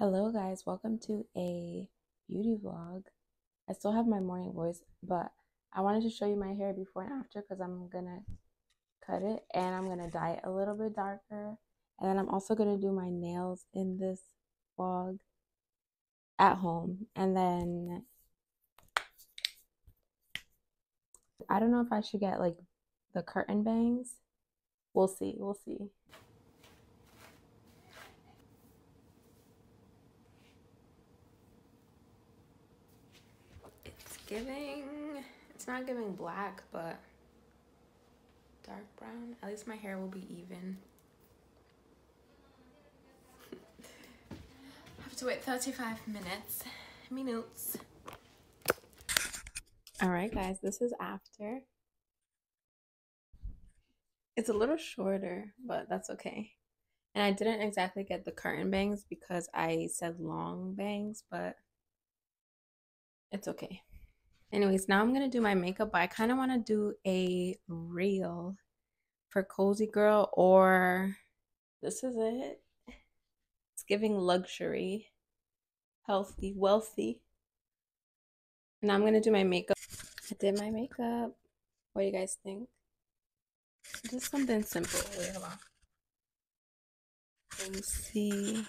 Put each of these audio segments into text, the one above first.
Hello, guys. Welcome to a beauty vlog. I still have my morning voice, but I wanted to show you my hair before and after because I'm gonna cut it and I'm gonna dye it a little bit darker. And then I'm also gonna do my nails in this vlog at home. And then I don't know if I should get like the curtain bangs. We'll see. We'll see. Giving, it's not giving black, but dark brown. At least my hair will be even. I have to wait 35 minutes. Minutes. All right, guys, this is after. It's a little shorter, but that's okay. And I didn't exactly get the curtain bangs because I said long bangs, but it's okay. Anyways, now I'm going to do my makeup, but I kind of want to do a reel for Cozy Girl or this is it. It's giving luxury, healthy, wealthy. Now I'm going to do my makeup. I did my makeup. What do you guys think? Just something simple. Wait, hold on. Let me see.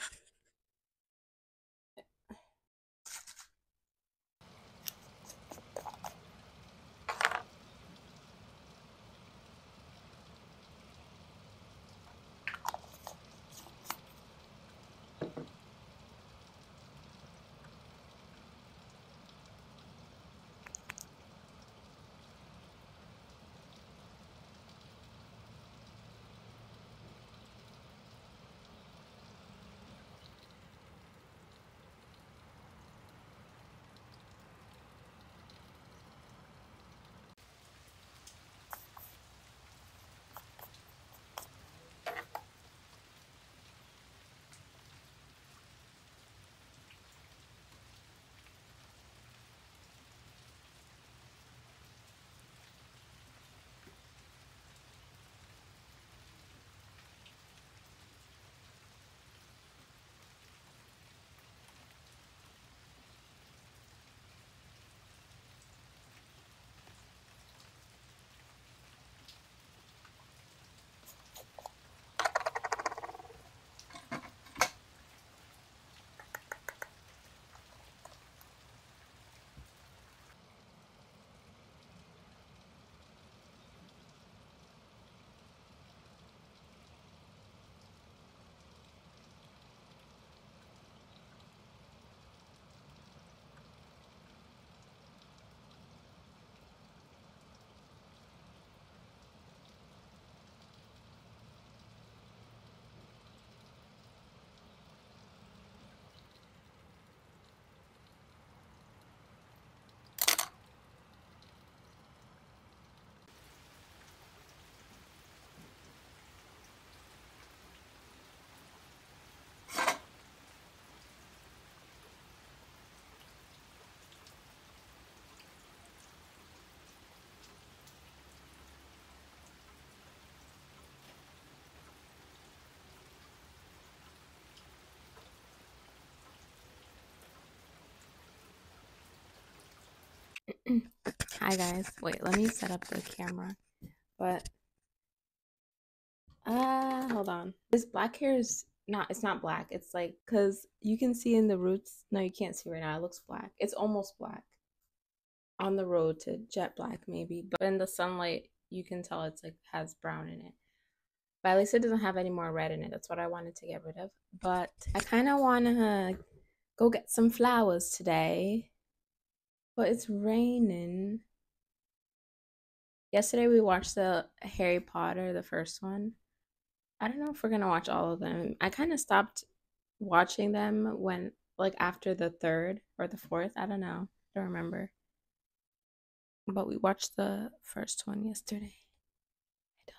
Hi guys. Wait, let me set up the camera. But uh hold on. This black hair is not it's not black. It's like cuz you can see in the roots. No, you can't see right now. It looks black. It's almost black. On the road to jet black maybe, but in the sunlight you can tell it's like has brown in it. But at least it doesn't have any more red in it. That's what I wanted to get rid of. But I kind of want to go get some flowers today but it's raining. Yesterday we watched the Harry Potter, the first one. I don't know if we're gonna watch all of them. I kind of stopped watching them when, like, after the third or the fourth. I don't know. I don't remember. But we watched the first one yesterday. I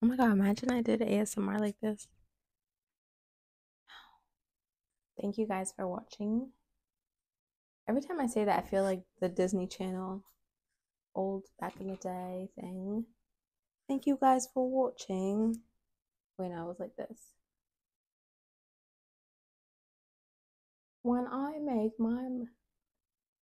don't know. Oh my god, imagine I did ASMR like this. Thank you guys for watching. Every time I say that, I feel like the Disney Channel old back in the day thing. Thank you guys for watching. when I was like this. when I make my